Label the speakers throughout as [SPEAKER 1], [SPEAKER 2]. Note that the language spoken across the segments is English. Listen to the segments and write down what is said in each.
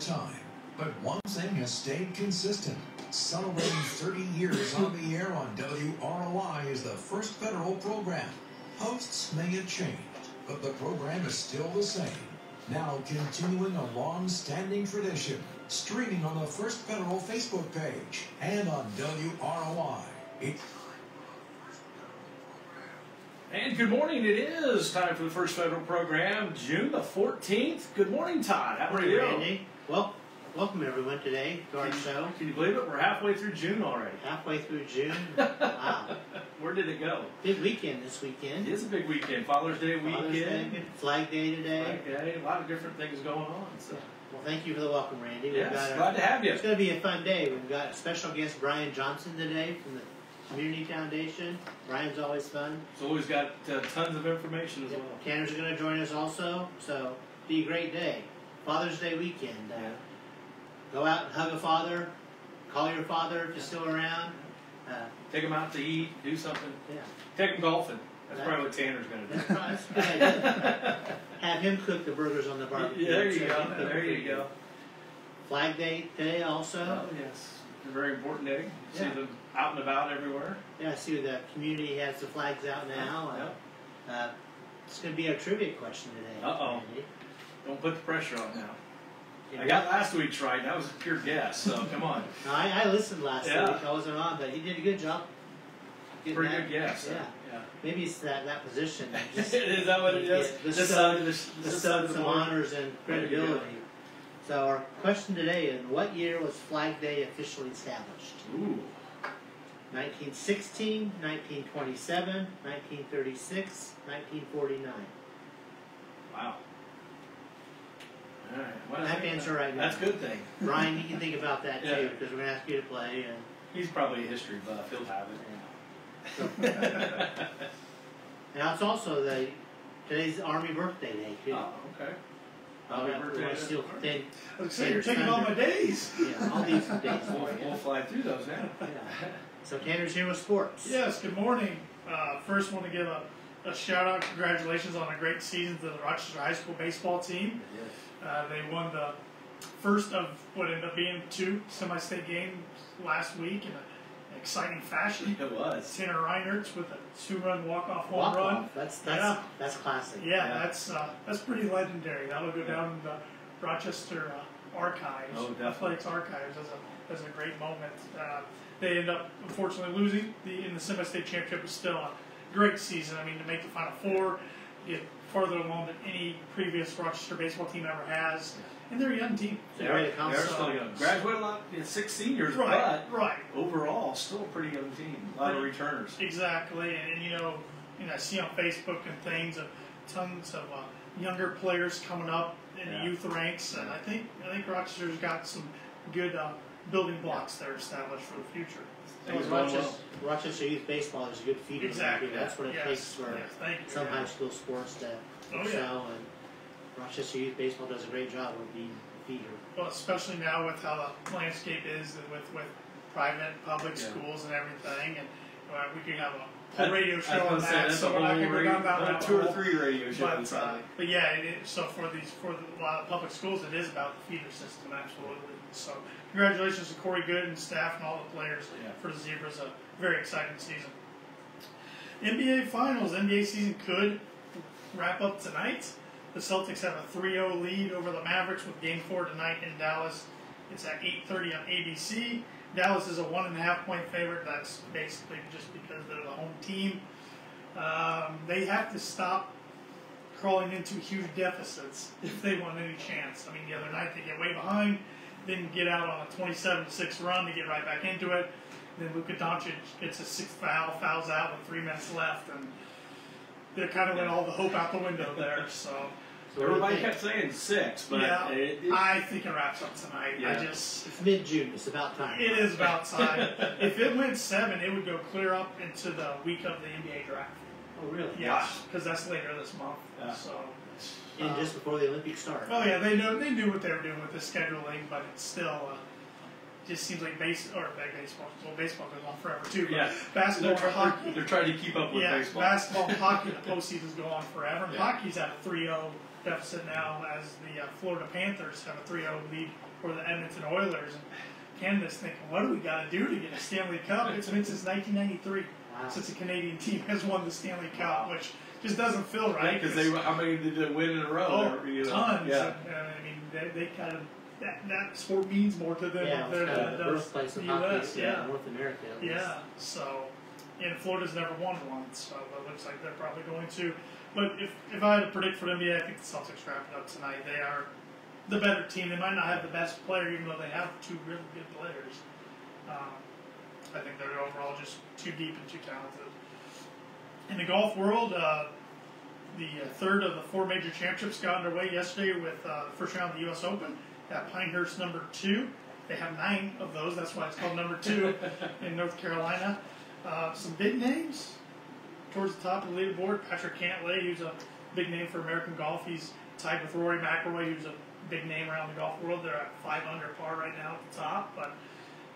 [SPEAKER 1] time. But one thing has stayed consistent. Celebrating 30 years on the air on WROI is the first federal program. Hosts may have changed, but the program is still the same. Now continuing a long-standing tradition, streaming on the First Federal Facebook page and on WROI. It's
[SPEAKER 2] And good morning. It is time for the first federal program, June the 14th. Good morning, Todd. How are
[SPEAKER 3] Morning,
[SPEAKER 2] you?
[SPEAKER 3] Randy. Well, welcome everyone today to our show.
[SPEAKER 2] Can you believe it? We're halfway through June already.
[SPEAKER 3] Halfway through June. Wow.
[SPEAKER 2] Where did it go?
[SPEAKER 3] Big weekend this weekend.
[SPEAKER 2] It is a big weekend. Father's Day
[SPEAKER 3] Father's
[SPEAKER 2] weekend.
[SPEAKER 3] Day, Flag Day today.
[SPEAKER 2] Flag Day. A lot of different things going on. So.
[SPEAKER 3] Well, thank you for the welcome, Randy. We've
[SPEAKER 2] Yes,
[SPEAKER 3] got a-
[SPEAKER 2] glad to have you.
[SPEAKER 3] It's going to be a fun day. We've got special guest Brian Johnson today from the Community Foundation. Brian's always fun.
[SPEAKER 2] It's always got uh, tons of information as well.
[SPEAKER 3] Tanner's going to join us also. So, be a great day. Father's Day weekend. Uh. Go out and hug a father. Call your father if he's still around. Uh,
[SPEAKER 2] Take them out to eat, do something.
[SPEAKER 3] yeah.
[SPEAKER 2] Take them golfing. That's
[SPEAKER 3] That-
[SPEAKER 2] probably what Tanner's going to do.
[SPEAKER 3] that's. Have him cook the burgers on the barbecue.
[SPEAKER 2] Yeah, there you
[SPEAKER 3] So
[SPEAKER 2] go. There you go.
[SPEAKER 3] Flag Day today also.
[SPEAKER 2] Oh, yes. A very important day. See
[SPEAKER 3] Yeah.
[SPEAKER 2] them out and about everywhere.
[SPEAKER 3] Yeah, I see the community has the flags out now.
[SPEAKER 2] Yep.
[SPEAKER 3] Uh, uh, it's going to be a trivia question today.
[SPEAKER 2] Uh-oh.
[SPEAKER 3] Randy.
[SPEAKER 2] Don't put the pressure on now. I got last week's right. That was a pure guess. So come on.
[SPEAKER 3] No, I, I listened last
[SPEAKER 2] Yeah.
[SPEAKER 3] week. I wasn't on, but he did a good job.
[SPEAKER 2] Pretty
[SPEAKER 3] that.
[SPEAKER 2] good guess.
[SPEAKER 3] Yeah.
[SPEAKER 2] Yeah.
[SPEAKER 3] Maybe it's that, that position. just-
[SPEAKER 2] is that what it is?
[SPEAKER 3] Yeah, the sub-
[SPEAKER 2] this,
[SPEAKER 3] the sub some honors and
[SPEAKER 2] There you go.
[SPEAKER 3] credibility. So our question today is, what year was Flag Day officially established?
[SPEAKER 2] Ooh.
[SPEAKER 3] 1916, 1927, 1936, 1949.
[SPEAKER 2] Wow. All right. Well,
[SPEAKER 3] I have to answer right now.
[SPEAKER 2] That's a good thing.
[SPEAKER 3] Brian, you can think about that
[SPEAKER 2] Yeah.
[SPEAKER 3] too, because we're going to ask you to play. And
[SPEAKER 2] He's probably a history buff. He'll have it.
[SPEAKER 3] now it's also the today's Army birthday day too.
[SPEAKER 2] oh, okay.
[SPEAKER 3] I'll
[SPEAKER 2] Happy
[SPEAKER 3] to
[SPEAKER 2] birthday.
[SPEAKER 3] watch Steel
[SPEAKER 2] All right.
[SPEAKER 3] Thing.
[SPEAKER 4] Let's you're taking all my days.
[SPEAKER 3] Yeah, I'll leave some days
[SPEAKER 2] We'll,
[SPEAKER 3] for
[SPEAKER 2] we'll fly through those now.
[SPEAKER 3] Yeah. So Tanner's here with sports.
[SPEAKER 4] Yes, good morning. Uh, first, want to give a, a shout out, congratulations on a great season to the Rochester High School baseball team. Uh, they won the first of what ended up being two semi-state games last week in an exciting fashion.
[SPEAKER 2] It was.
[SPEAKER 4] Tanner Reinerts with a two-run walk-off home
[SPEAKER 3] Walk
[SPEAKER 4] run.
[SPEAKER 3] off. That's that's
[SPEAKER 4] Yeah.
[SPEAKER 3] that's classic.
[SPEAKER 4] Yeah,
[SPEAKER 2] Yeah.
[SPEAKER 4] that's uh, that's pretty legendary. That'll go down in the Rochester uh, archives,
[SPEAKER 2] Oh, definitely.
[SPEAKER 4] athletics archives, as a as a great moment. Uh, they end up unfortunately losing the in the semi-state championship. Was still a great season. I mean, to make the final four, get farther along than any previous Rochester baseball team ever has, and they're a young team.
[SPEAKER 3] Great
[SPEAKER 2] They're
[SPEAKER 3] accomplishment.
[SPEAKER 2] still young. Graduated a lot, you know, six seniors,
[SPEAKER 4] Right,
[SPEAKER 2] but
[SPEAKER 4] right.
[SPEAKER 2] overall, still a pretty young team. A lot of returners.
[SPEAKER 4] Exactly, and, and you know, you know, I see on Facebook and things of tons of uh, younger players coming up in
[SPEAKER 2] Yeah.
[SPEAKER 4] the youth ranks, and I think I think Rochester's got some good uh, building blocks there established for the future.
[SPEAKER 2] Things
[SPEAKER 3] Well,
[SPEAKER 2] going
[SPEAKER 3] Rochester, Rochester Youth Baseball is a good feeder. league,
[SPEAKER 4] Exactly.
[SPEAKER 3] and That's what it
[SPEAKER 4] yes.
[SPEAKER 3] takes for
[SPEAKER 4] yes, thank you.
[SPEAKER 3] some high school sports to
[SPEAKER 4] Oh, yeah.
[SPEAKER 3] And Rochester Youth Baseball does a great job of being a feeder.
[SPEAKER 4] Well, especially now with how the landscape is with with private and public
[SPEAKER 2] Yeah.
[SPEAKER 4] schools and everything, and uh, we can have a whole radio show on that, so we're not going to go down that
[SPEAKER 2] two or three radio shows.
[SPEAKER 4] But, uh, but yeah, it is, so for these for the, a lot of public schools, it is about the feeder system, absolutely. So congratulations to Corey Good and staff and all the players
[SPEAKER 2] Yeah.
[SPEAKER 4] for the Zebras. A very exciting season. NBA Finals. NBA season could wrap up tonight. The Celtics have a 3-0 lead over the Mavericks with Game Four tonight in Dallas. It's at 8:30 on ABC. Dallas is a one and a half point favorite. That's basically just because they're the home team. Um, they have to stop crawling into huge deficits if they want any chance. I mean, the other night they get way behind, then get out on a 27-6 run to get right back into it. Then Luka Doncic gets a sixth foul, fouls out with three minutes left, and they kind of went all the hope out the window there. So,
[SPEAKER 3] So what do you
[SPEAKER 2] Everybody kept saying six, but
[SPEAKER 4] yeah,
[SPEAKER 2] it, it,
[SPEAKER 4] I think it wraps up tonight. I just
[SPEAKER 3] It's mid June. It's about time.
[SPEAKER 4] it is about time. if it went seven, it would go clear up into the week of the NBA draft.
[SPEAKER 3] Oh, really?
[SPEAKER 4] Yeah, because that's later this month.
[SPEAKER 2] Yeah.
[SPEAKER 4] So.
[SPEAKER 3] And just before the Olympics start.
[SPEAKER 4] Oh yeah, they know they knew what they were doing with the scheduling, but it's still uh, just seems like base or like baseball. Well, baseball goes on forever too. But
[SPEAKER 2] Yeah.
[SPEAKER 4] basketball,
[SPEAKER 2] they're,
[SPEAKER 4] and hockey.
[SPEAKER 2] they're trying to keep up with
[SPEAKER 4] Yeah,
[SPEAKER 2] baseball.
[SPEAKER 4] basketball, hockey. The postseasons go on forever. And
[SPEAKER 2] Yeah.
[SPEAKER 4] Hockey's at a 3-0 deficit now as the uh, Florida Panthers have a 3-0 lead over the Edmonton Oilers. And Canada's thinking, what do we got to do to get a Stanley Cup? It's been since 1993
[SPEAKER 3] Wow.
[SPEAKER 4] since a Canadian team has won the Stanley Cup, which just doesn't feel right.
[SPEAKER 2] Because they, how many did they win in a row?
[SPEAKER 4] oh,
[SPEAKER 2] There, you know?
[SPEAKER 4] tons.
[SPEAKER 2] Yeah.
[SPEAKER 4] And, uh, I mean, they, they kind of that, that sport means more to them
[SPEAKER 3] Yeah,
[SPEAKER 4] than
[SPEAKER 3] kind of the
[SPEAKER 4] does
[SPEAKER 3] birthplace
[SPEAKER 4] the
[SPEAKER 3] of hockey in
[SPEAKER 4] Yeah,
[SPEAKER 3] North America. at least.
[SPEAKER 4] yeah. So, and Florida's never won one, so it looks like they're probably going to. But if if I had to predict for them, yeah, I think the Celtics wrap it up tonight. They are the better team. They might not have the best player, even though they have two really good players. Um, I think they're overall just too deep and too talented. In the golf world, uh, the uh, third of the four major championships got underway yesterday with uh, the first round of the U.S. Open at Pinehurst number two. They have nine of those, that's why it's called number two in North Carolina. Uh, some big names towards the top of the leaderboard. Patrick Cantlay, who's a big name for American golf. He's tied with Rory McIlroy, who's a big name around the golf world. They're at five under par right now at the top, but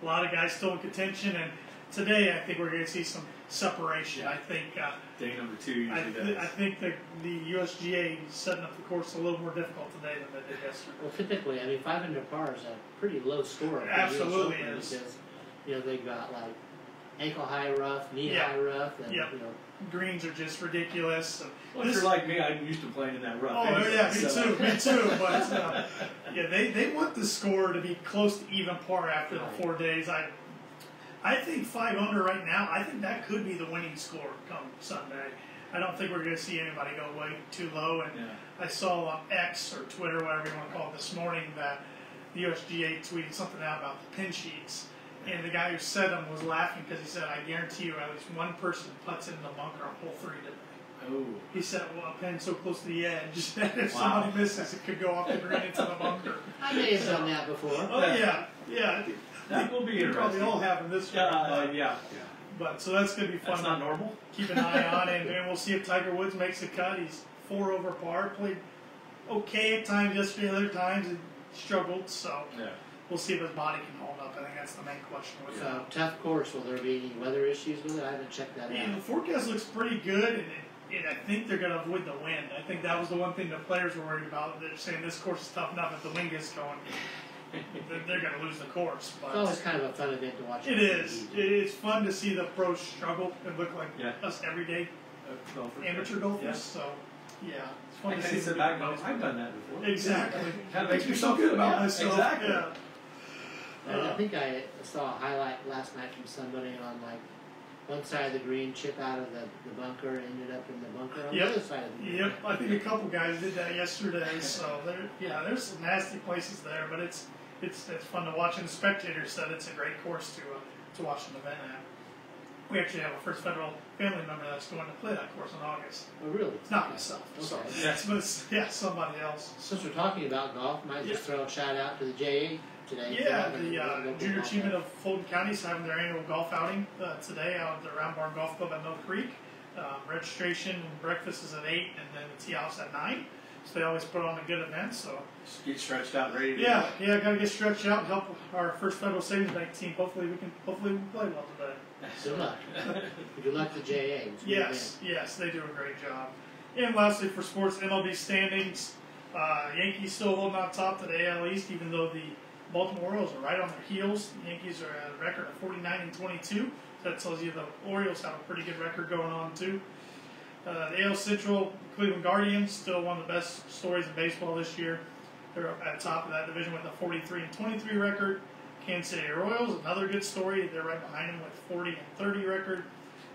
[SPEAKER 4] a lot of guys still in contention. And today, I think we're going to see some separation. I think. Uh,
[SPEAKER 2] Day number two
[SPEAKER 4] I, th-
[SPEAKER 2] does.
[SPEAKER 4] I think the the USGA is setting up the course a little more difficult today than they did yesterday.
[SPEAKER 3] Well, typically, I mean, 500 par is a pretty low score. for the US
[SPEAKER 4] Absolutely
[SPEAKER 3] Open
[SPEAKER 4] is.
[SPEAKER 3] Because, you know, they've got like ankle high rough, knee
[SPEAKER 4] Yeah.
[SPEAKER 3] high rough, and,
[SPEAKER 4] Yep.
[SPEAKER 3] you know,
[SPEAKER 4] Greens are just ridiculous. And
[SPEAKER 2] Well, if
[SPEAKER 4] this-
[SPEAKER 2] you're like me, I'm used to playing in that rough.
[SPEAKER 4] Oh
[SPEAKER 2] anyway,
[SPEAKER 4] yeah, me
[SPEAKER 2] so-
[SPEAKER 4] too, me too. But uh, yeah, they, they want the score to be close to even par after the four days. I I think five under right now. I think that could be the winning score come Sunday. I don't think we're going to see anybody go way too low. And
[SPEAKER 2] Yeah.
[SPEAKER 4] I saw on X or Twitter, whatever you want to call it, this morning that the USGA tweeted something out about the pin sheets. And the guy who said them was laughing because he said, "I guarantee you, at least one person puts in the bunker on hole three today."
[SPEAKER 2] Oh.
[SPEAKER 4] He said, well, a pin so close to the edge that if
[SPEAKER 2] Wow.
[SPEAKER 4] somebody misses, it could go off the green into the bunker.
[SPEAKER 3] I may have done that before.
[SPEAKER 4] Oh, yeah. Yeah. I think-
[SPEAKER 2] That will be
[SPEAKER 4] we probably all have in this
[SPEAKER 2] Yeah,
[SPEAKER 4] room,
[SPEAKER 2] uh,
[SPEAKER 4] but,
[SPEAKER 2] yeah.
[SPEAKER 4] but so that's going to be fun.
[SPEAKER 2] That's not normal.
[SPEAKER 4] Keep an eye on it, and we'll see if Tiger Woods makes a cut. He's four over par. Played okay at times yesterday, other times it struggled. So
[SPEAKER 2] Yeah.
[SPEAKER 4] we'll see if his body can hold up. I think that's the main question with
[SPEAKER 3] So,
[SPEAKER 4] that.
[SPEAKER 3] tough course. Will there be any weather issues with it? I haven't checked that
[SPEAKER 4] And the forecast looks pretty good, and, it, and I think they're going to avoid the wind. I think that was the one thing the players were worried about. They're saying this course is tough enough if the wind gets going, they're, they're going to lose the course.
[SPEAKER 3] It's always kind of a fun event to watch.
[SPEAKER 4] it is. It is fun to see the pros struggle and look like
[SPEAKER 2] Yeah.
[SPEAKER 4] us everyday
[SPEAKER 2] Uh, golfer.
[SPEAKER 4] amateur golfers.
[SPEAKER 2] Yeah.
[SPEAKER 4] So yeah, it's
[SPEAKER 2] I
[SPEAKER 4] fun
[SPEAKER 2] kind
[SPEAKER 4] to see.
[SPEAKER 2] sit
[SPEAKER 4] them
[SPEAKER 2] back and
[SPEAKER 4] do
[SPEAKER 2] go,
[SPEAKER 4] those.
[SPEAKER 2] I've done that before.
[SPEAKER 4] Exactly.
[SPEAKER 2] Kind of makes me
[SPEAKER 4] me
[SPEAKER 2] feel
[SPEAKER 4] feel good about
[SPEAKER 2] Yeah,
[SPEAKER 4] myself.
[SPEAKER 2] Exactly.
[SPEAKER 4] Yeah.
[SPEAKER 3] And I
[SPEAKER 4] Uh,
[SPEAKER 3] think I saw a highlight last night from somebody on like one side of the green, chip out of the, the bunker, ended up in the bunker on
[SPEAKER 4] Yep.
[SPEAKER 3] the other side of the green.
[SPEAKER 4] Yep, I think a couple guys did that yesterday. So there, yeah, there's some nasty places there, but it's it's it's fun to watch. And the spectators said it's a great course to uh, to watch an event at. We actually have a First Federal family member that's going to play that course in August.
[SPEAKER 3] Oh, really?
[SPEAKER 4] Not myself,
[SPEAKER 3] Okay.
[SPEAKER 2] Yeah.
[SPEAKER 4] but it's, yeah, somebody else.
[SPEAKER 3] Since we're talking about golf, might just throw a shout out to the JA today.
[SPEAKER 4] Yeah,
[SPEAKER 3] for
[SPEAKER 4] the uh, junior
[SPEAKER 3] golf
[SPEAKER 4] achievement of Fulton County is having their annual golf outing uh, today out at the Round Barn Golf Club at Mill Creek. Um, registration and breakfast is at eight, and then the tee off's at nine. So they always put on a good event. So
[SPEAKER 2] Just get stretched out and ready to
[SPEAKER 4] yeah, yeah, gotta get stretched out and help our first Federal Savings Bank team. Hopefully we can, hopefully we can play well today.
[SPEAKER 3] Good luck. Good luck to JA. It's a good
[SPEAKER 4] Yes, yes, they do a great job. And lastly, for sports MLB standings, uh, Yankees still holding on top to the AL East, even though the Baltimore Orioles are right on their heels. The Yankees are at a record of 49 and 22. So that tells you the Orioles have a pretty good record going on too. Uh, the AL Central, Cleveland Guardians, still one of the best stories in baseball this year. They're at the top of that division with a 43 and 23 record. Kansas City Royals, another good story. They're right behind them with 40 and 30 record.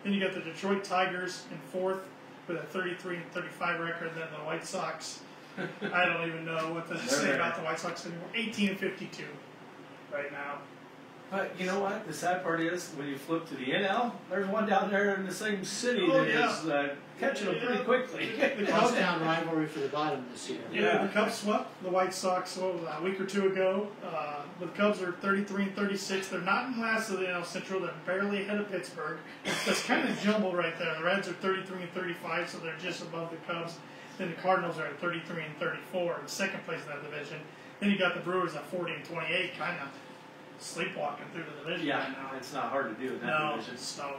[SPEAKER 4] Then you got the Detroit Tigers in fourth with a 33 and 35 record. Then the White Sox. I don't even know what to
[SPEAKER 2] They're
[SPEAKER 4] say
[SPEAKER 2] there.
[SPEAKER 4] about the White Sox anymore. 18 and 52 right now.
[SPEAKER 2] But you know what? The sad part is when you flip to the NL, there's one down there in the same city
[SPEAKER 4] Oh,
[SPEAKER 2] that
[SPEAKER 4] yeah.
[SPEAKER 2] is uh, catching them pretty
[SPEAKER 4] Yeah.
[SPEAKER 2] quickly.
[SPEAKER 4] The Cubs,
[SPEAKER 3] Crosstown rivalry for the bottom this year.
[SPEAKER 4] yeah.
[SPEAKER 2] Yeah.
[SPEAKER 4] the Cubs swept the White Sox what was that, a week or two ago. Uh, the Cubs are 33 and 36. They're not in last of the NL Central. They're barely ahead of Pittsburgh. That's kind of jumbled right there. The Reds are 33 and 35, so they're just above the Cubs. Then the Cardinals are at 33 and 34 in second place in that division. Then you got the Brewers at 40 and 28, kind of sleepwalking through the division
[SPEAKER 2] Yeah,
[SPEAKER 4] right now.
[SPEAKER 2] it's not hard to do in that
[SPEAKER 4] No,
[SPEAKER 2] division.
[SPEAKER 4] so,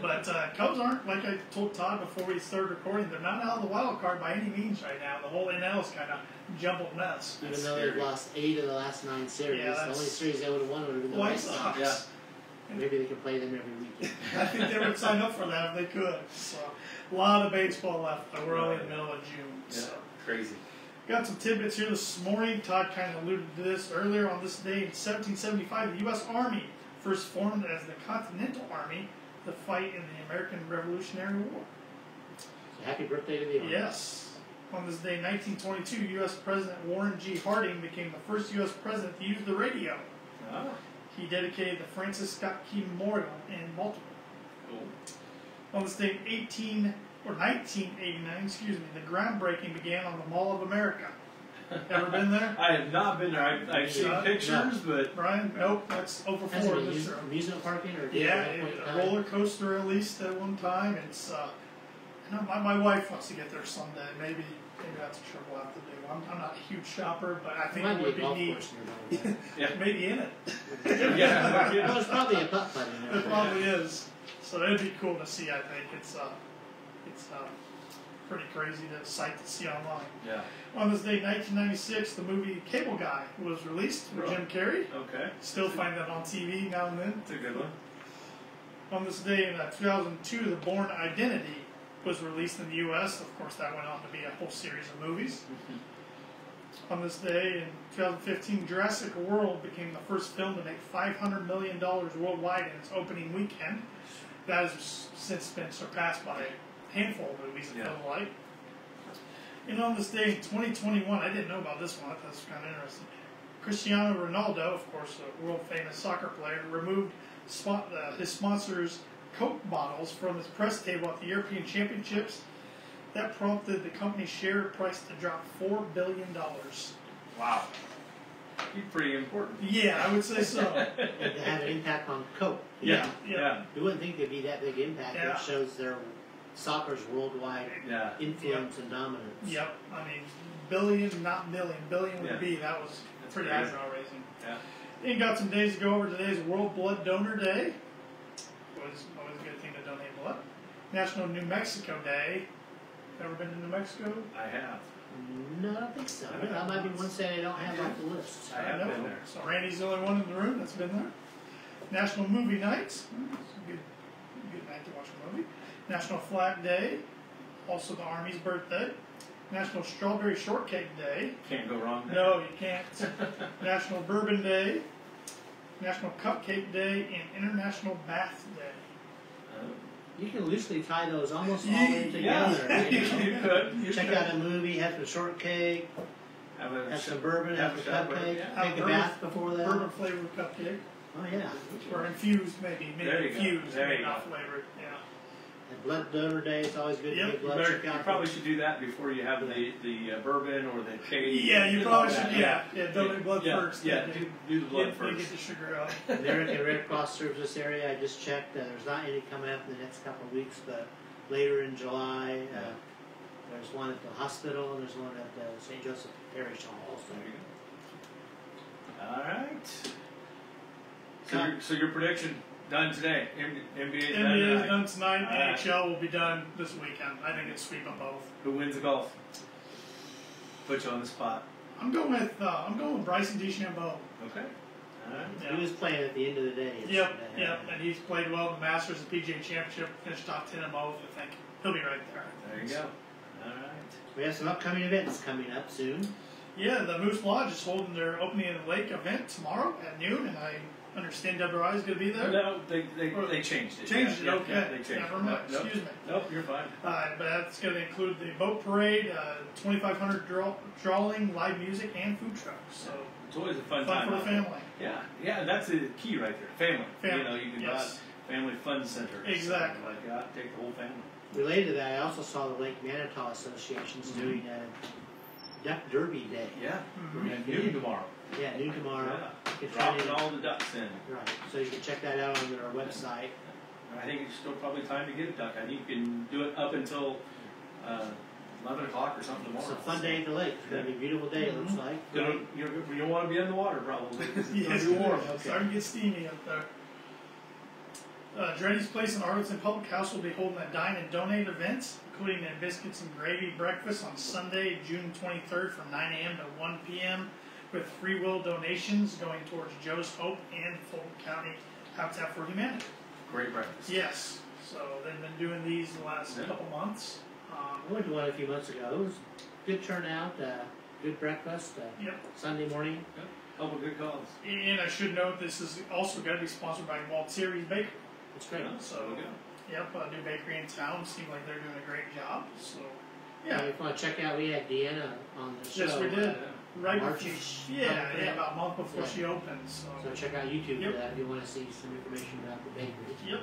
[SPEAKER 4] but uh, Cubs aren't like I told Todd before we started recording. They're not out of the wild card by any means right now. The whole NL is kind of jumbled mess.
[SPEAKER 3] Even
[SPEAKER 2] That's
[SPEAKER 3] though
[SPEAKER 2] scary.
[SPEAKER 3] they've lost eight of the last nine series,
[SPEAKER 4] Yeah,
[SPEAKER 3] the only series they would have won would have been the
[SPEAKER 4] White
[SPEAKER 3] White Sox.
[SPEAKER 4] Sox.
[SPEAKER 3] Maybe they can play them every weekend.
[SPEAKER 4] I think they would sign up for that if they could. So, a lot of baseball left. But we're only in the middle of June.
[SPEAKER 2] Yeah,
[SPEAKER 4] So.
[SPEAKER 2] crazy.
[SPEAKER 4] Got some tidbits here this morning. Todd kind of alluded to this earlier. On this day in 1775, the U.S. Army first formed as the Continental Army to fight in the American Revolutionary War.
[SPEAKER 3] So happy birthday to the Army.
[SPEAKER 4] Yes. On this day, 1922, U.S. President Warren G. Harding became the first U.S. president to use the radio.
[SPEAKER 2] Oh,
[SPEAKER 4] He dedicated the Francis Scott Key Memorial in Baltimore.
[SPEAKER 2] cool.
[SPEAKER 4] On this day, 18 or 1989, excuse me, the groundbreaking began on the Mall of America. Ever been there?
[SPEAKER 2] I have not been there. I've, I've seen
[SPEAKER 4] No.
[SPEAKER 2] pictures, but
[SPEAKER 4] Brian? Nope, that's over
[SPEAKER 3] Has
[SPEAKER 4] four
[SPEAKER 3] it
[SPEAKER 4] this
[SPEAKER 3] used amusement parking or
[SPEAKER 4] Yeah,
[SPEAKER 3] at that point in
[SPEAKER 4] a roller coaster at least at one time. It's uh, I know my, my wife wants to get there someday. Maybe maybe that's a trip we'll have to do. I'm, I'm not a huge shopper, but I think
[SPEAKER 3] might
[SPEAKER 4] it
[SPEAKER 3] be a
[SPEAKER 4] would be
[SPEAKER 3] golf
[SPEAKER 4] neat.
[SPEAKER 2] yeah,
[SPEAKER 4] Maybe in it.
[SPEAKER 2] yeah, no
[SPEAKER 3] well, there's probably a putt putt in
[SPEAKER 4] It
[SPEAKER 3] there.
[SPEAKER 4] probably is. So that'd be cool to see. I think it's uh, it's uh, pretty crazy to sight to see online.
[SPEAKER 2] yeah.
[SPEAKER 4] On this day, 1996, the movie Cable Guy was released with Jim Carrey.
[SPEAKER 2] Okay,
[SPEAKER 4] Still find that on TV now and then.
[SPEAKER 2] It's a good one.
[SPEAKER 4] On this day in uh, 2002, The Bourne Identity was released in the U.S. Of course, that went on to be a whole series of movies. On this day in 2015, Jurassic World became the first film to make $500 million worldwide in its opening weekend. That has since been surpassed by a handful of movies
[SPEAKER 2] Yeah.
[SPEAKER 4] like. And on this day in 2021, I didn't know about this one. That's kind of interesting. Cristiano Ronaldo, of course, a world famous soccer player, removed spot, uh, his sponsors' Coke bottles from his press table at the European Championships. That prompted the company's share price to drop $4 billion.
[SPEAKER 2] Wow, he's pretty important.
[SPEAKER 4] Yeah, I would say so.
[SPEAKER 3] And to have an impact on Coke.
[SPEAKER 2] Yeah,
[SPEAKER 4] Yeah.
[SPEAKER 2] yeah,
[SPEAKER 3] You wouldn't think there'd be that big impact.
[SPEAKER 4] Yeah.
[SPEAKER 3] It shows their soccer's worldwide
[SPEAKER 2] yeah.
[SPEAKER 3] influence and dominance.
[SPEAKER 4] yep, I mean, billion, not million. Billion would
[SPEAKER 2] Yeah.
[SPEAKER 4] be. That was
[SPEAKER 2] That's
[SPEAKER 4] pretty
[SPEAKER 2] crazy.
[SPEAKER 4] eyebrow raising.
[SPEAKER 2] Yeah.
[SPEAKER 4] And got some days to go over. Today's World Blood Donor Day. Always, always a good thing to donate blood. National New Mexico Day. Ever been to New Mexico?
[SPEAKER 2] I have.
[SPEAKER 3] No, I don't think so. That might be one state I don't have off the list.
[SPEAKER 2] I have
[SPEAKER 4] know.
[SPEAKER 2] been there.
[SPEAKER 4] So Randy's the only one in the room that's been there. National Movie Night. Hmm, It's a good, good night to watch a movie. National Flag Day. Also the Army's birthday. National Strawberry Shortcake Day.
[SPEAKER 2] Can't go wrong there.
[SPEAKER 4] No, you can't. National Bourbon Day. National Cupcake Day and International Bath Day.
[SPEAKER 3] You can loosely tie those almost all in
[SPEAKER 2] yeah,
[SPEAKER 3] together.
[SPEAKER 2] you,
[SPEAKER 3] you know?
[SPEAKER 2] you could. You
[SPEAKER 3] Check
[SPEAKER 2] could.
[SPEAKER 3] out a movie, have some shortcake,
[SPEAKER 2] Have a
[SPEAKER 3] have some bourbon, have
[SPEAKER 2] have
[SPEAKER 3] some
[SPEAKER 2] a shot,
[SPEAKER 3] cupcake,
[SPEAKER 2] yeah.
[SPEAKER 3] take a
[SPEAKER 4] Bourbon-
[SPEAKER 3] bath before that.
[SPEAKER 4] Bourbon flavored cupcake.
[SPEAKER 3] Oh yeah.
[SPEAKER 4] Or infused, maybe. Maybe
[SPEAKER 2] There you go.
[SPEAKER 4] infused,
[SPEAKER 2] There
[SPEAKER 4] maybe
[SPEAKER 2] you
[SPEAKER 4] not
[SPEAKER 2] go.
[SPEAKER 4] flavored. Yeah.
[SPEAKER 3] And blood donor day, it's always good
[SPEAKER 4] Yep,
[SPEAKER 3] to get
[SPEAKER 2] You,
[SPEAKER 3] blood
[SPEAKER 2] better,
[SPEAKER 3] checked
[SPEAKER 2] you probably should do that before you have the, the uh, bourbon or the cake.
[SPEAKER 4] Yeah, you probably should.
[SPEAKER 2] that.
[SPEAKER 4] Yeah, yeah. Donate blood
[SPEAKER 2] yeah,
[SPEAKER 4] first.
[SPEAKER 2] Yeah, do, do the blood
[SPEAKER 4] get,
[SPEAKER 2] first.
[SPEAKER 4] get the sugar out.
[SPEAKER 3] The American Red Cross serves this area. I just checked. Uh, there's not any coming up in the next couple of weeks, but later in July, uh,
[SPEAKER 2] Yeah.
[SPEAKER 3] there's one at the hospital and there's one at the St. Joseph Parish Hall. So.
[SPEAKER 2] There you go. All right. So, your, so your prediction done today? M- NBA done
[SPEAKER 4] NBA is
[SPEAKER 2] tonight.
[SPEAKER 4] done tonight.
[SPEAKER 2] All right.
[SPEAKER 4] NHL will be done this weekend. I think it's sweep of both.
[SPEAKER 2] Who wins the golf? Put you on the spot.
[SPEAKER 4] I'm going with uh, I'm going with Bryson DeChambeau.
[SPEAKER 2] Okay. All right.
[SPEAKER 4] Yeah.
[SPEAKER 3] He was playing at the end of the day.
[SPEAKER 4] Yep,
[SPEAKER 3] yesterday.
[SPEAKER 4] yep. And he's played well in the Masters, the PGA Championship, finished top ten in both. I think he'll be right there.
[SPEAKER 2] There you go. All right.
[SPEAKER 3] We have some upcoming events coming up soon.
[SPEAKER 4] Yeah, the Moose Lodge is holding their opening in the lake event tomorrow at noon, and I understand WI is going to be there.
[SPEAKER 2] No, they, they, they changed it.
[SPEAKER 4] Changed
[SPEAKER 2] Yeah,
[SPEAKER 4] it,
[SPEAKER 2] yeah,
[SPEAKER 4] okay.
[SPEAKER 2] Yeah, they changed
[SPEAKER 4] Never mind,
[SPEAKER 2] Nope,
[SPEAKER 4] excuse me.
[SPEAKER 2] Nope, you're fine.
[SPEAKER 4] Uh, but that's going to include the boat parade, uh, 2,500 draw- drawing, live music, and food trucks. So
[SPEAKER 2] It's always a fun,
[SPEAKER 4] fun
[SPEAKER 2] time.
[SPEAKER 4] for the family.
[SPEAKER 2] Yeah, yeah, that's the key right there. Family.
[SPEAKER 4] Family,
[SPEAKER 2] You know, you can
[SPEAKER 4] yes.
[SPEAKER 2] family fun center.
[SPEAKER 4] Exactly.
[SPEAKER 2] Something Like that, take the whole family.
[SPEAKER 3] Related to that, I also saw the Lake Manitou Association's
[SPEAKER 2] Mm-hmm.
[SPEAKER 3] doing a Duck Derby Day.
[SPEAKER 2] Yeah.
[SPEAKER 4] Mhm.
[SPEAKER 2] At noon tomorrow.
[SPEAKER 3] Yeah, noon tomorrow.
[SPEAKER 2] Yeah.
[SPEAKER 3] You can
[SPEAKER 2] Dropping
[SPEAKER 3] to-
[SPEAKER 2] all the ducks in.
[SPEAKER 3] Right. So you can check that out on their website.
[SPEAKER 2] I think it's still probably time to get a duck. I think you can do it up until uh, eleven o'clock or something tomorrow.
[SPEAKER 3] It's a fun day at the lake. It's gonna be a beautiful day. It looks like.
[SPEAKER 2] You don't, you don't, you don't want to be in the water probably. It's
[SPEAKER 4] Yeah,
[SPEAKER 2] gonna be warm.
[SPEAKER 3] Okay.
[SPEAKER 4] starting to get steamy up there. Uh, Dreddy's Place in Arlington Public House will be holding a dine and donate event, including a biscuits and gravy breakfast on Sunday, June 23rd from 9 a.m. to 1 p.m. with free will donations going towards Joe's Hope and Fulton County Habitat for Humanity.
[SPEAKER 2] Great breakfast.
[SPEAKER 4] Yes, so they've been doing these the last
[SPEAKER 2] Yeah.
[SPEAKER 4] couple months. Um,
[SPEAKER 3] I went to one a few months ago. It was good turnout. Uh, good breakfast. Uh,
[SPEAKER 4] yep.
[SPEAKER 3] Sunday morning.
[SPEAKER 2] Couple good calls.
[SPEAKER 4] And I should note this is also going to be sponsored by Walt Series Bakery.
[SPEAKER 3] It's great.
[SPEAKER 4] So,
[SPEAKER 2] There we go.
[SPEAKER 4] Yep, a new bakery in town. Seem like they're doing a great job. So,
[SPEAKER 3] Yeah. if you want to check out, we had Deanna on the show.
[SPEAKER 4] Yes, we did.
[SPEAKER 3] uh,
[SPEAKER 4] right
[SPEAKER 3] March
[SPEAKER 4] before,
[SPEAKER 3] is-
[SPEAKER 4] yeah, yeah,
[SPEAKER 3] yeah.
[SPEAKER 4] about a month before
[SPEAKER 3] Yeah.
[SPEAKER 4] she opened. So,
[SPEAKER 3] So check out YouTube
[SPEAKER 4] Yep.
[SPEAKER 3] for that if you want to see some information about the bakery.
[SPEAKER 4] yep.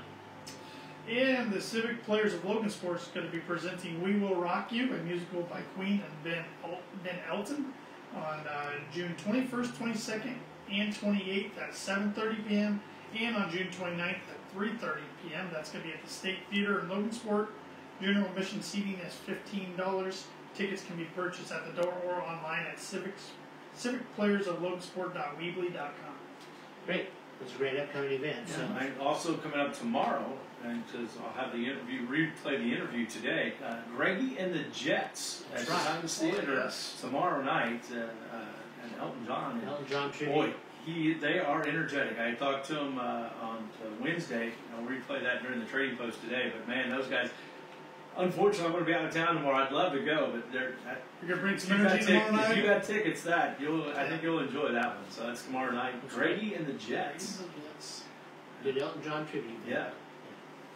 [SPEAKER 4] And the Civic Players of Logansport is going to be presenting "We Will Rock You," a musical by Queen and Ben El- Ben Elton, on uh, June 21st, 22nd, and 28th at 7:30 p.m. and on June 29th at 3:30 p.m. That's going to be at the State Theater in Logansport. General admission seating is $15. Tickets can be purchased at the door or online at civics civicplayersoflogansport.weebly.com.
[SPEAKER 3] Great. It's a great upcoming event. So
[SPEAKER 2] And also coming up tomorrow, and because I'll have the interview, replay the interview today. Uh, Greggy and the Jets at
[SPEAKER 3] That's
[SPEAKER 2] the
[SPEAKER 3] right.
[SPEAKER 2] Times
[SPEAKER 4] Oh,
[SPEAKER 2] Theater
[SPEAKER 4] yes.
[SPEAKER 2] tomorrow night, uh, uh, and Elton John.
[SPEAKER 3] Elton John tribute.
[SPEAKER 2] Boy, he they are energetic. I talked to him uh, on uh, Wednesday. I'll replay that during the trading post today. But man, those guys. Unfortunately, I'm going to be out of town tomorrow. I'd love to go, but they're.
[SPEAKER 4] You're going to bring some
[SPEAKER 2] got
[SPEAKER 4] energy
[SPEAKER 2] tic-
[SPEAKER 4] tomorrow
[SPEAKER 2] if you got tickets, that you'll. I think you'll enjoy that one. So that's tomorrow night. Greggy and the Jets.
[SPEAKER 4] Yes.
[SPEAKER 3] Good Elton John tribute.
[SPEAKER 2] Yeah.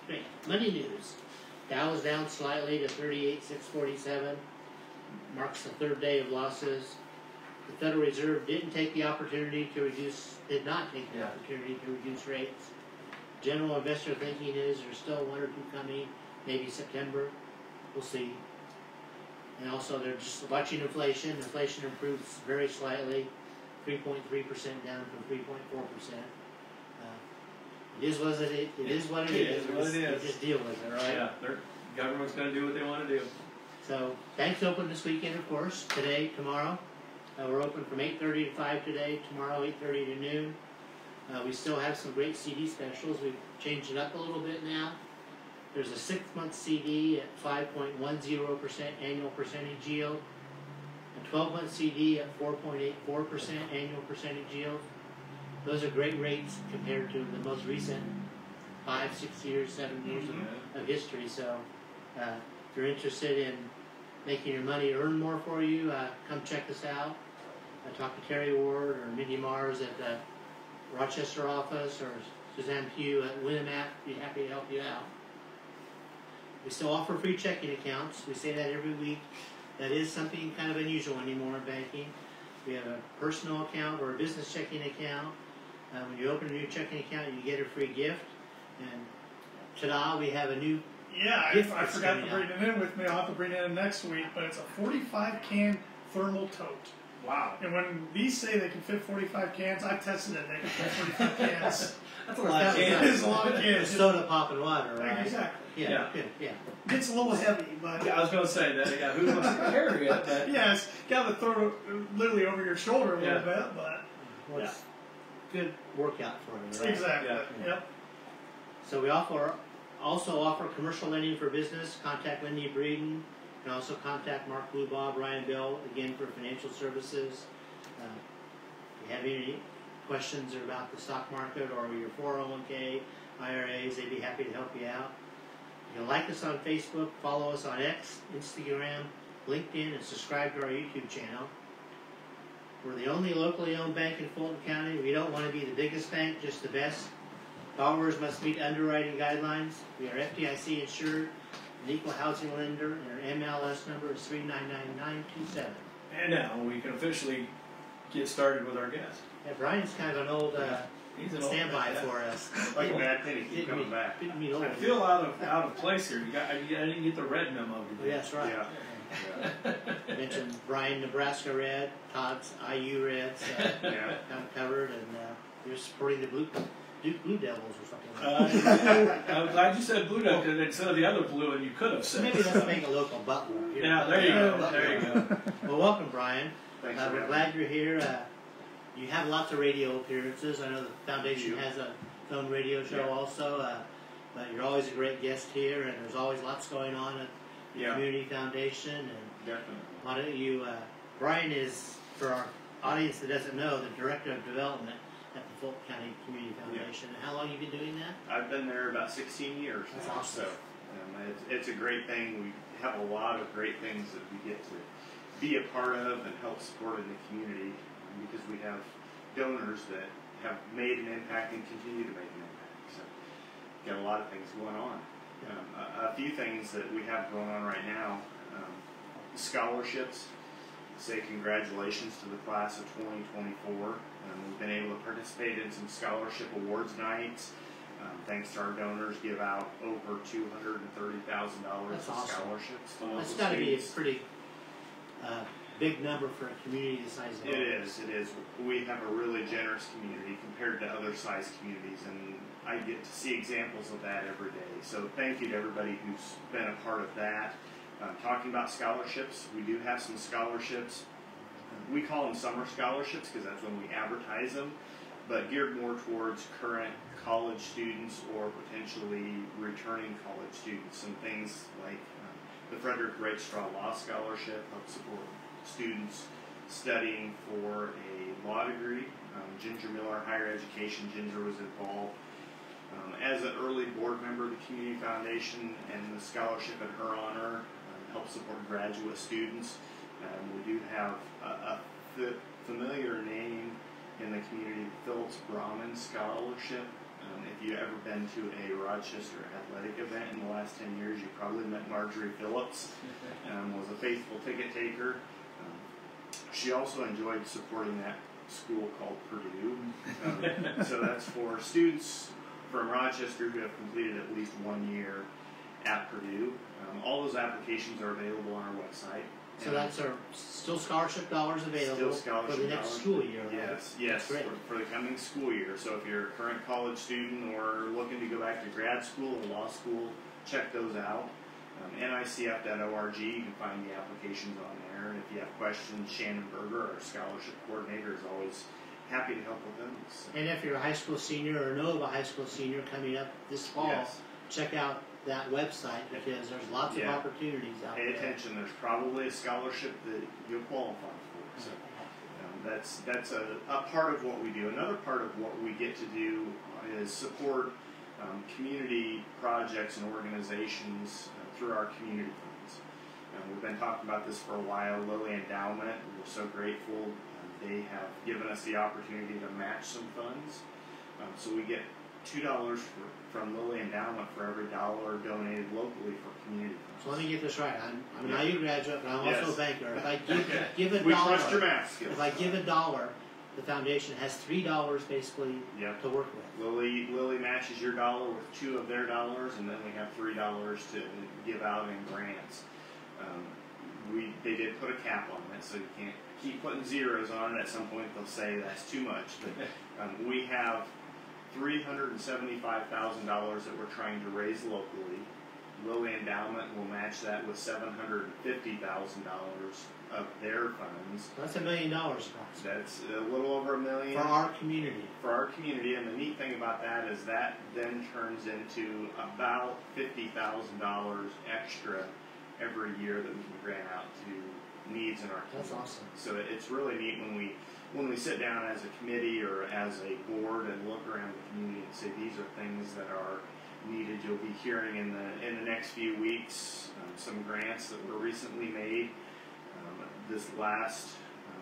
[SPEAKER 3] Great. Money news. Dow is down slightly to 38,647. Marks the third day of losses. The Federal Reserve didn't take the opportunity to reduce, did not take the
[SPEAKER 2] Yeah.
[SPEAKER 3] opportunity to reduce rates. General investor thinking is there's still one or two coming, maybe September. We'll see. And also, they're just watching inflation. Inflation improves very slightly, 3.3% down from 3.4%. Uh, it is what it, it is. What it
[SPEAKER 2] It
[SPEAKER 3] is.
[SPEAKER 2] is what
[SPEAKER 3] just,
[SPEAKER 2] it
[SPEAKER 3] just deal with it, right?
[SPEAKER 2] Yeah. Their government's going to do what they want to do.
[SPEAKER 3] So banks open this weekend, of course. Today, tomorrow. Uh, we're open from 8:30 to 5 today. Tomorrow, 8:30 to noon. Uh, we still have some great CD specials. We've changed it up a little bit now. There's a six-month CD at 5.10% annual percentage yield. A 12-month CD at 4.84% annual percentage yield. Those are great rates compared to the most recent five, six years, seven years of, of history. So, uh, if you're interested in making your money earn more for you, uh, come check us out. Uh, talk to Terry Ward or Mindy Mars at the Rochester office or Suzanne Pugh at Winamac. Be happy to help you out. We still offer free checking accounts. We say that every week. That is something kind of unusual anymore in banking. We have a personal account or a business checking account. Uh, when you open a new checking account, you get a free gift. And ta-da, we have a new
[SPEAKER 4] Yeah, I,
[SPEAKER 3] Gift
[SPEAKER 4] I forgot to bring it in with me. I'll have to bring it in next week, but it's a 45 can thermal tote.
[SPEAKER 2] Wow.
[SPEAKER 4] And when these say they can fit 45 cans, I've tested it. And they can fit 45 cans.
[SPEAKER 2] That's a lot of
[SPEAKER 3] That-
[SPEAKER 4] It
[SPEAKER 2] cans.
[SPEAKER 4] is a lot of cans.
[SPEAKER 3] soda pop and water, right?
[SPEAKER 4] Exactly.
[SPEAKER 3] Yeah,
[SPEAKER 2] Yeah.
[SPEAKER 3] good, yeah.
[SPEAKER 4] Gets a little heavy, but
[SPEAKER 2] Yeah, I was going to say that. Yeah, who wants to carry it? But
[SPEAKER 4] yeah, it's got to throw it literally over your shoulder a little
[SPEAKER 2] Yeah.
[SPEAKER 4] bit, but
[SPEAKER 3] Well, it's good workout for you, right?
[SPEAKER 4] exactly.
[SPEAKER 2] Yeah.
[SPEAKER 4] Yep.
[SPEAKER 3] So we offer also offer commercial lending for business. Contact Lindy Breeden. You can also contact Mark Blue Bob, Ryan Bell again for financial services. Uh, if you have any questions about the stock market or your 401k, IRAs, they'd be happy to help you out. You can like us on Facebook, follow us on X, Instagram, LinkedIn, and subscribe to our YouTube channel. We're the only locally owned bank in Fulton County. We don't want to be the biggest bank, just the best. Borrowers must meet underwriting guidelines. We are FDIC insured, an equal housing lender, and our MLS number is 3999927.
[SPEAKER 2] and now we can officially get started with our guest.
[SPEAKER 3] Yeah, Brian's kind of an old uh,
[SPEAKER 2] He's an
[SPEAKER 3] standby
[SPEAKER 2] man.
[SPEAKER 3] for us.
[SPEAKER 5] Like a bad penny, keep coming
[SPEAKER 3] mean-
[SPEAKER 5] back.
[SPEAKER 3] Old.
[SPEAKER 2] I feel out of out of place here. You got, I, didn't get the red memo
[SPEAKER 3] Oh,
[SPEAKER 2] today.
[SPEAKER 3] yeah, that's right.
[SPEAKER 5] Yeah.
[SPEAKER 3] I mentioned Brian, Nebraska red, Todd's IU red, so
[SPEAKER 5] Yeah.
[SPEAKER 3] kind of covered, and uh, you're supporting the blue Duke Blue Devils or something
[SPEAKER 2] Uh,
[SPEAKER 3] like that.
[SPEAKER 2] I'm glad you said blue duck instead of the other blue, and you could have said.
[SPEAKER 3] Maybe let's make a local Butler. Here,
[SPEAKER 2] Yeah, there you go. There you go.
[SPEAKER 3] Well, welcome, Brian.
[SPEAKER 5] Thanks
[SPEAKER 3] Uh,
[SPEAKER 5] for
[SPEAKER 3] we're
[SPEAKER 5] having
[SPEAKER 3] glad you're here. Uh, you have lots of radio appearances. I know the foundation has a its own radio show
[SPEAKER 5] Yeah.
[SPEAKER 3] also. Uh, but you're always a great guest here, and there's always lots going on at the
[SPEAKER 5] Yeah.
[SPEAKER 3] Community Foundation. And
[SPEAKER 5] Definitely.
[SPEAKER 3] why don't you, uh, Brian is, for our audience that doesn't know, the Director of Development at the Fulton County How long have you been doing that?
[SPEAKER 5] I've been there about 16 years
[SPEAKER 3] That's
[SPEAKER 5] now,
[SPEAKER 3] awesome.
[SPEAKER 5] so um, it's, it's a great thing. We have a lot of great things that we get to be a part of and help support in the community um, because we have donors that have made an impact and continue to make an impact. So, got a lot of things going on. Um, a, a few things that we have going on right now um, scholarships. Say congratulations to the class of 2024. Um, we've been able to participate in some scholarship awards nights. Um, thanks to our donors, give out over two hundred and thirty thousand dollars of
[SPEAKER 3] awesome.
[SPEAKER 5] scholarships. to
[SPEAKER 3] That's got to be a pretty uh, big number for a community the size of
[SPEAKER 5] It is. It is. We have a really generous community compared to other size communities, and I get to see examples of that every day. So thank you to everybody who's been a part of that. Um, talking about scholarships, we do have some scholarships. We call them summer scholarships because that's when we advertise them, but geared more towards current college students or potentially returning college students. Some things like um, the Frederick Wright Straw Law Scholarship helps support students studying for a law degree. Um, Ginger Miller Higher Education, Ginger was involved um, as an early board member of the Community Foundation, and the scholarship in her honor helps support graduate students. Um, we do have a, familiar name in the community, Phillips Brahman Scholarship. Um, if you've ever been to a Rochester athletic event in the last 10 years, you probably met Marjorie Phillips, um, was a faithful ticket taker. Um, she also enjoyed supporting that school called Purdue. Um, so that's for students from Rochester who have completed at least one year at Purdue. Um, all those applications are available on our website.
[SPEAKER 3] So
[SPEAKER 5] And
[SPEAKER 3] that's our still scholarship dollars available
[SPEAKER 5] scholarship
[SPEAKER 3] for the next
[SPEAKER 5] dollars.
[SPEAKER 3] school year. right?
[SPEAKER 5] Yes, yes, for, for the coming school year. So if you're a current college student or looking to go back to grad school or law school, check those out. Um, NICF.org, you can find the applications on there. And if you have questions, Shannon Berger, our scholarship coordinator, is always happy to help with them. So,
[SPEAKER 3] And if you're a high school senior or know of a high school senior coming up this fall,
[SPEAKER 5] yes.
[SPEAKER 3] check out that website because there's lots
[SPEAKER 5] Yeah.
[SPEAKER 3] of opportunities out
[SPEAKER 5] Pay
[SPEAKER 3] there.
[SPEAKER 5] attention. There's probably a scholarship that you'll qualify for. So um, that's that's a, a part of what we do. Another part of what we get to do is support um, community projects and organizations uh, through our community funds. Um, we've been talking about this for a while. Lilly Endowment, we're so grateful. Um, they have given us the opportunity to match some funds. Um, so we get two dollars from Lilly Endowment for every dollar donated locally for community.
[SPEAKER 3] So let me get this right. I'm, I'm
[SPEAKER 5] Yeah.
[SPEAKER 3] an IU graduate, but I'm
[SPEAKER 5] Yes.
[SPEAKER 3] also a banker. If I give,
[SPEAKER 5] Okay.
[SPEAKER 3] give a
[SPEAKER 5] we
[SPEAKER 3] dollar,
[SPEAKER 5] trust your math skills.
[SPEAKER 3] if I give a dollar, the foundation has three dollars basically
[SPEAKER 5] Yep.
[SPEAKER 3] to work with.
[SPEAKER 5] Lilly Lily matches your dollar with two of their dollars, and then we have three dollars to give out in grants. Um, we they did put a cap on it, so you can't keep putting zeros on it. At some point, they'll say that's too much. But um, we have three hundred and seventy-five thousand dollars that we're trying to raise locally. Lilly Endowment will match that with seven hundred and fifty thousand dollars of their funds.
[SPEAKER 3] That's a million dollars approximately
[SPEAKER 5] That's a little over a million
[SPEAKER 3] for our community.
[SPEAKER 5] for our community, and the neat thing about that is that then turns into about fifty thousand dollars extra every year that we can grant out to needs in our community.
[SPEAKER 3] That's awesome.
[SPEAKER 5] So it's really neat when we when we sit down as a committee or as a board and look around the community and say these are things that are needed. You'll be hearing in the in the next few weeks um, some grants that were recently made. Um, this last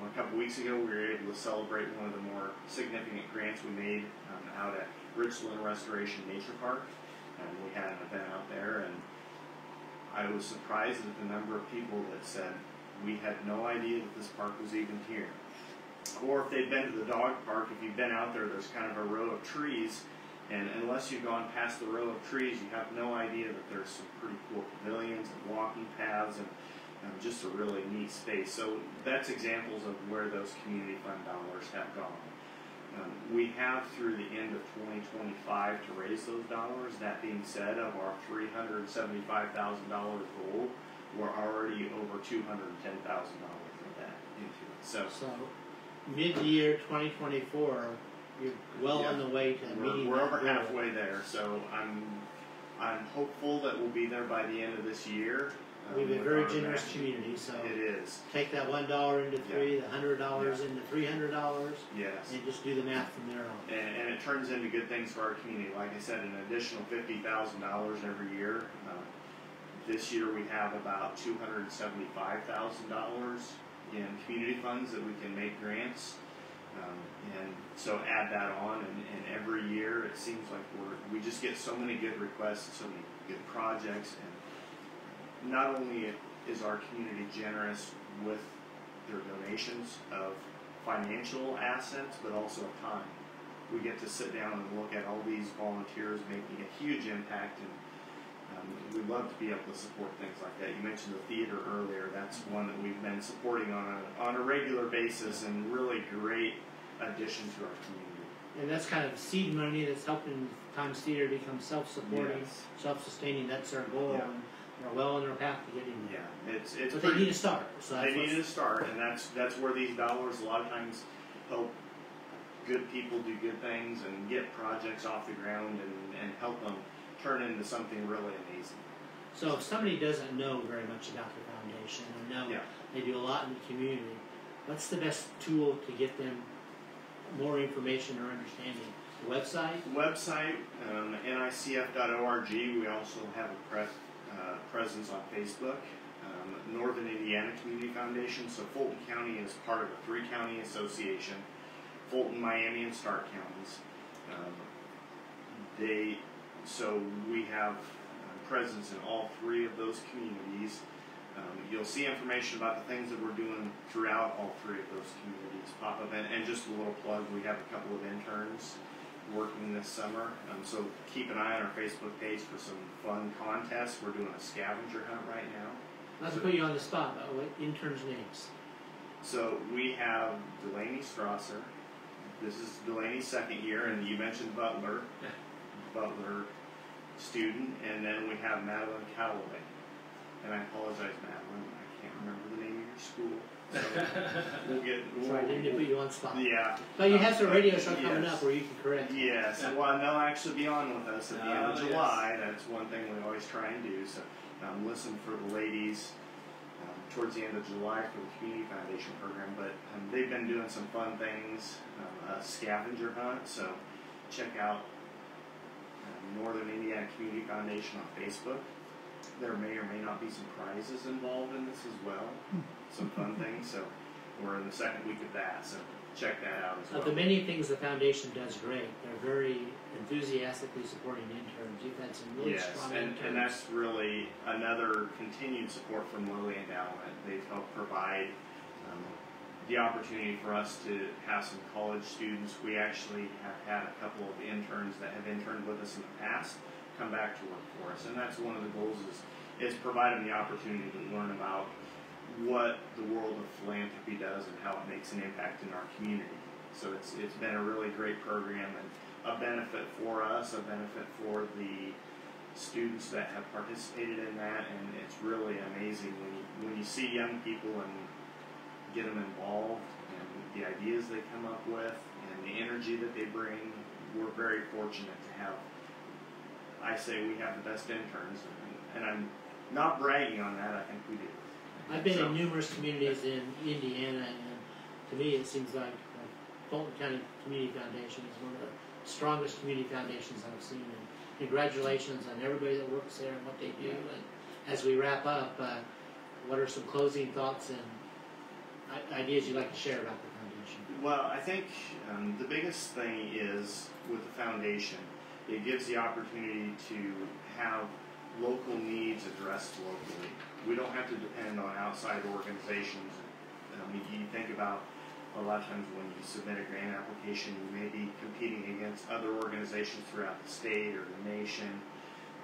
[SPEAKER 5] um, a couple weeks ago, we were able to celebrate one of the more significant grants we made um, out at Richland Restoration Nature Park. And we had an event out there, and I was surprised at the number of people that said we had no idea that this park was even here. Or if they've been to the dog park, if you've been out there, there's kind of a row of trees, and unless you've gone past the row of trees, you have no idea that there's some pretty cool pavilions and walking paths and um, just a really neat space. So that's examples of where those community fund dollars have gone. Um, we have through the end of 2025 to raise those dollars. That being said, of our $375,000 goal, we're already over $210,000 of that into it. So
[SPEAKER 3] So, mid-year 2024, you're well on the way to
[SPEAKER 5] we're,
[SPEAKER 3] meeting
[SPEAKER 5] we're over
[SPEAKER 3] goal.
[SPEAKER 5] halfway there. So I'm I'm hopeful that we'll be there by the end of this year. um,
[SPEAKER 3] We have a very generous
[SPEAKER 5] matching.
[SPEAKER 3] community, so
[SPEAKER 5] It is,
[SPEAKER 3] take that one dollar into three, the hundred dollars into three hundred dollars,
[SPEAKER 5] yes.
[SPEAKER 3] and just do the math from there on.
[SPEAKER 5] And, and it turns into good things for our community. Like I said, an additional fifty thousand dollars every year. Uh, this year we have about two hundred seventy-five thousand dollars in community funds that we can make grants. Um, and so add that on, and, and every year it seems like we're we just get so many good requests, so many good projects, and not only is our community generous with their donations of financial assets, but also of time we get to sit down and look at all these volunteers making a huge impact and um, we love to be able to support things like that. You mentioned the theater earlier. That's one that we've been supporting on a, on a regular basis and really great addition to our community.
[SPEAKER 3] And that's kind of seed money that's helping Times Theater become self-supporting,
[SPEAKER 5] Yes.
[SPEAKER 3] self-sustaining. That's our goal,
[SPEAKER 5] Yeah.
[SPEAKER 3] and they're well on their path to getting there.
[SPEAKER 5] Yeah, it's it's
[SPEAKER 3] But they need to start. So
[SPEAKER 5] they need to start, and that's that's where these dollars a lot of times help good people do good things and get projects off the ground and, and help them turn into something really amazing.
[SPEAKER 3] So if somebody doesn't know very much about the foundation and know
[SPEAKER 5] Yeah.
[SPEAKER 3] they do a lot in the community, what's the best tool to get them more information or understanding? The website?
[SPEAKER 5] website, um, nicf.org. We also have a pre- uh, presence on Facebook. Um, Northern Indiana Community Foundation. So Fulton County is part of a three-county association. Fulton, Miami, and Starke counties. Um, they so we have uh, presence in all three of those communities. Um, you'll see information about the things that we're doing throughout all three of those communities pop up. And, and just a little plug, we have a couple of interns working this summer. Um, so keep an eye on our Facebook page for some fun contests. We're doing a scavenger hunt right now.
[SPEAKER 3] Not to put you on the spot, but what interns' names?
[SPEAKER 5] So we have Delaney Strasser. This is Delaney's second year, and you mentioned Butler, Butler student, and then we have Madeline Calloway. And I apologize, Madeline, I can't remember the name of your school. So we'll get. We'll,
[SPEAKER 3] Sorry, I didn't put you on the spot.
[SPEAKER 5] yeah.
[SPEAKER 3] But you have some
[SPEAKER 5] Uh,
[SPEAKER 3] radio show coming up where you can correct. me.
[SPEAKER 5] Yes, well, and they'll actually be on with us at the end of
[SPEAKER 2] Oh, yes.
[SPEAKER 5] July. That's one thing we always try and do. So, um, listen for the ladies um, towards the end of July for the Community Foundation program. But um, they've been doing some fun things, um, a scavenger hunt. So, check out um, Northern Indiana Community Foundation on Facebook. There may or may not be some prizes involved in this as well. Some fun things. So, we're in the second week of that. So, check that out as well.
[SPEAKER 3] Of the many things the foundation does great, they're very enthusiastically supporting interns. You've had some really
[SPEAKER 5] yes,
[SPEAKER 3] strong
[SPEAKER 5] and,
[SPEAKER 3] interns.
[SPEAKER 5] and that's really another continued support from Lilly Endowment. They've helped provide um, the opportunity for us to have some college students. We actually have had a couple of interns that have interned with us in the past come back to work for us, and that's one of the goals is is provide them the opportunity to learn about what the world of philanthropy does and how it makes an impact in our community. So it's it's been a really great program and a benefit for us, a benefit for the students that have participated in that, and it's really amazing when you when you see young people and get them involved and the ideas they come up with and the energy that they bring. We're very fortunate to have. I say we have the best interns, and, and I'm not bragging on that. I think we do.
[SPEAKER 3] I've been
[SPEAKER 5] So-
[SPEAKER 3] in numerous communities in Indiana, and to me, it seems like Fulton County Community Foundation is one of the strongest community foundations I've seen. And congratulations on everybody that works there and what they do. And as we wrap up, uh, what are some closing thoughts and ideas you'd like to share about the foundation?
[SPEAKER 5] Well, I think um, the biggest thing is with the foundation, it gives the opportunity to have local needs addressed locally. We don't have to depend on outside organizations. I mean, you think about a lot of times when you submit a grant application, you may be competing against other organizations throughout the state or the nation.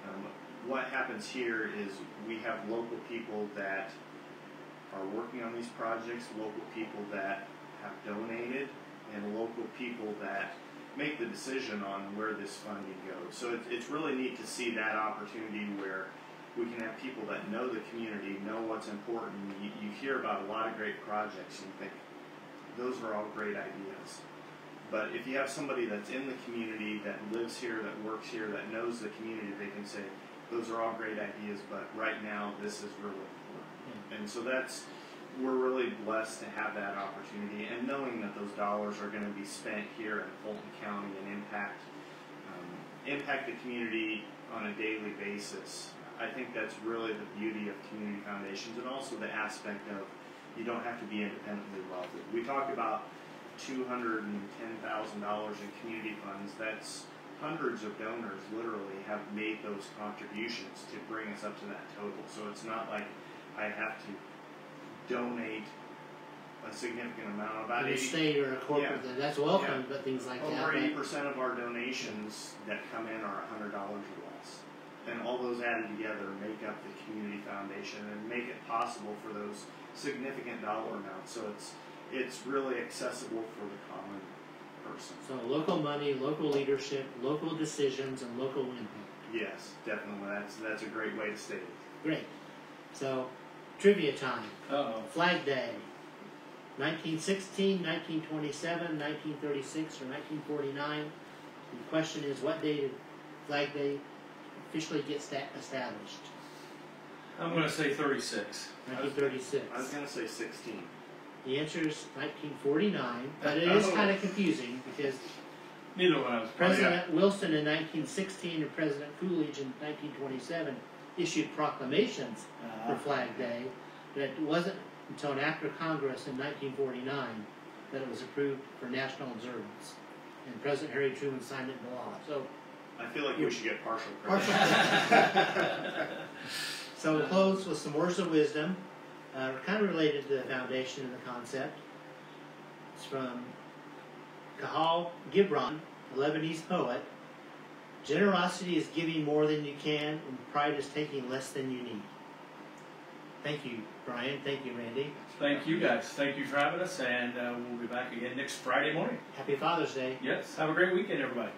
[SPEAKER 5] Um, what happens here is we have local people that are working on these projects, local people that have donated, and local people that make the decision on where this funding goes. So it, it's really neat to see that opportunity where we can have people that know the community, know what's important. You, you hear about a lot of great projects and think, those are all great ideas. But if you have somebody that's in the community, that lives here, that works here, that knows the community, they can say, those are all great ideas, but right now this is really. And so that's, we're really blessed to have that opportunity and knowing that those dollars are going to be spent here in Fulton County and impact, um, impact the community on a daily basis. I think that's really the beauty of community foundations and also the aspect of you don't have to be independently wealthy. We talked about two hundred and ten thousand dollars in community funds. That's hundreds of donors literally have made those contributions to bring us up to that total. So it's not like I have to donate a significant amount. About
[SPEAKER 3] In a
[SPEAKER 5] 80,
[SPEAKER 3] state or a corporate,
[SPEAKER 5] Yeah.
[SPEAKER 3] that's welcome, but things like that.
[SPEAKER 5] over
[SPEAKER 3] but-
[SPEAKER 5] eighty percent of our donations that come in are hundred dollars or less. And all those added together make up the community foundation and make it possible for those significant dollar amounts. So it's it's really accessible for the common person.
[SPEAKER 3] So local money, local leadership, local decisions, and local impact.
[SPEAKER 5] Yes, definitely. That's that's a great way to state it.
[SPEAKER 3] Great. So, trivia time.
[SPEAKER 2] Uh-oh.
[SPEAKER 3] Flag Day. 1916, 1927, 1936, or 1949. The question is, what day did Flag Day officially get sta- established?
[SPEAKER 2] I'm going to say 36.
[SPEAKER 3] 1936.
[SPEAKER 5] I was gonna say sixteen.
[SPEAKER 3] The answer is 1949, but it uh, is
[SPEAKER 2] Oh.
[SPEAKER 3] kind of confusing because
[SPEAKER 2] Neither one I was.
[SPEAKER 3] President Wilson in 1916 and President Coolidge in 1927 issued proclamations for
[SPEAKER 2] Uh,
[SPEAKER 3] Flag Day, but it wasn't until after Congress in 1949 that it was approved for national observance. And President Harry Truman signed it into law. So,
[SPEAKER 5] I feel like we should get partial credit.
[SPEAKER 3] partial. so we'll close with some words of wisdom, uh, kind of related to the foundation and the concept. It's from Kahlil Gibran, a Lebanese poet. Generosity is giving more than you can, and pride is taking less than you need. Thank you, Brian. Thank you, Randy.
[SPEAKER 2] Thank you guys. Thank you for having us, and uh, we'll be back again next Friday morning.
[SPEAKER 3] Happy Father's Day.
[SPEAKER 2] Yes. Have a great weekend, everybody.